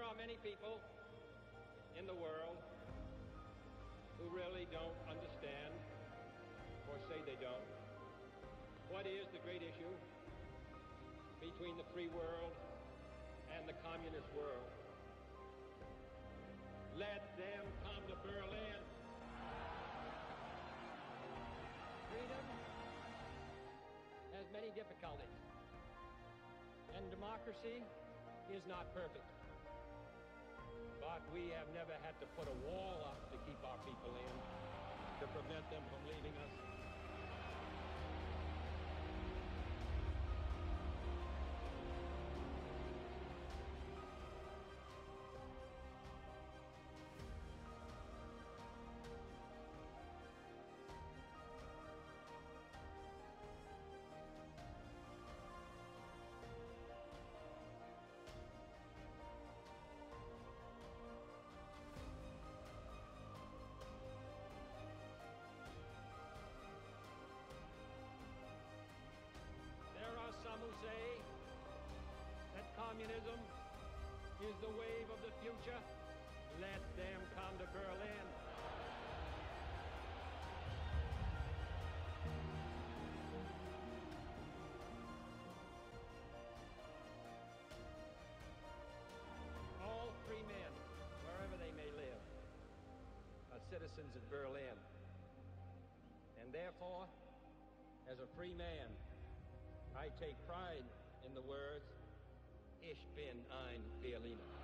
are many people in the world who really don't understand, or say they don't, what is the great issue between the free world and the communist world. Let them come to Berlin. Freedom has many difficulties, and democracy is not perfect. But we have never had to put a wall up to keep our people in, communism is the wave of the future. Let them come to Berlin. All free men, wherever they may live, are citizens of Berlin. And therefore, as a free man, I take pride in the words, Ich bin ein Berliner.